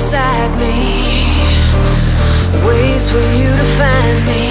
beside me, ways for you to find me.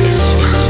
Jesús.